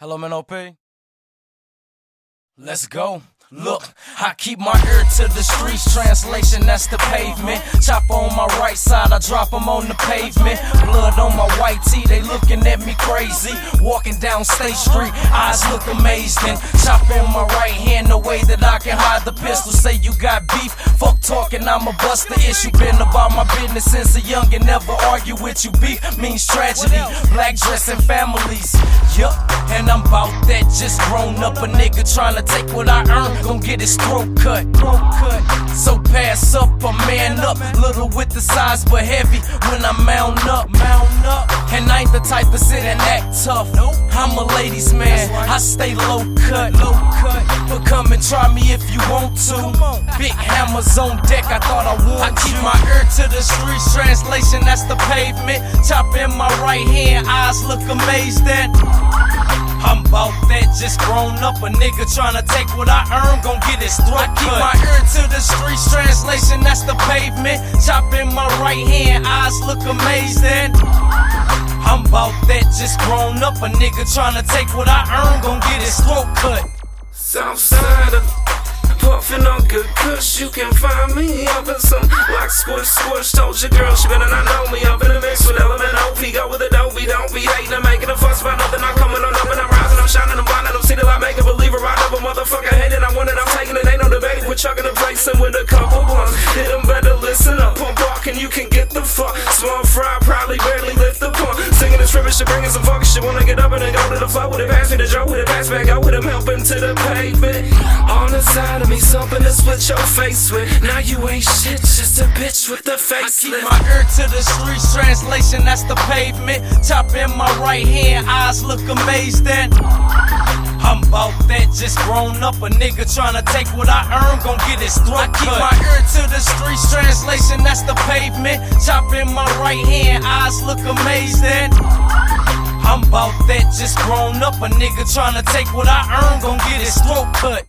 Hello, man, OP. Let's go. Look, I keep my ear to the streets, translation that's the pavement. Chop on my right side, I drop them on the pavement. Blood on my white tee, they looking at me crazy. Walking down State Street, eyes look amazing. Chop in my right hand, the way that I can hide the pistol. Say you got beef, fuck talking, I'ma bust the issue. Been about my business since a young and never argue with you. Beef means tragedy, black dressing families. Yup, and I'm about that. Just grown up a nigga trying to take what I earn gon' get his throat cut. Throat cut. So pass up or man up. Little with the size, but heavy when I mount up. Mount up. And I ain't the type to sit and act tough. I'm a ladies man. I stay low cut. Low cut. But come and try me if you want to. Big hammers on deck. I thought I would. I keep my ear to the streets. Translation, that's the pavement. Chop in my right hand. Eyes look amazed at. I'm about that, just grown up. A nigga tryna take what I earn, gon' get his throat I keep cut. my ear to the streets, translation, that's the pavement. Chop in my right hand, eyes look amazed and I'm about that, just grown up. A nigga tryna take what I earn, gon' get his throat cut. Southside of puffin' on good kush, you can find me up in some like squish squish. Told your girl she better not and with a couple blunts. Hit them better listen up, pump walking, you can get the fuck. Small fry, probably barely lift the pump. Singing and stripping shit, bringing some fucking shit. Wanna get up and then go to the floor with it, pass me the joke with it, pass back out with him, helping to the pavement. On the side of me, something to split your face with. Now you ain't shit, just a bitch with the face. I keep my ear to the streets, translation, that's the pavement. Top in my right hand, eyes look amazed at. I'm about that, just grown up. A nigga tryna take what I earn, gon' get his throat I keep cut. my ear to the streets, translation, that's the pavement. Chop in my right hand, eyes look amazed at. I'm about that, just grown up. A nigga tryna take what I earn, gon' get his throat cut.